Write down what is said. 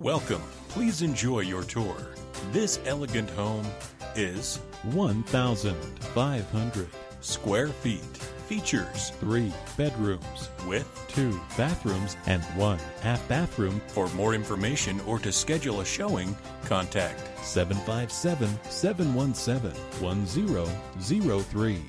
Welcome. Please enjoy your tour. This elegant home is 1,500 square feet. Features three bedrooms with. two bathrooms and one half bathroom For more information or to schedule a showing, contact 757 717 1003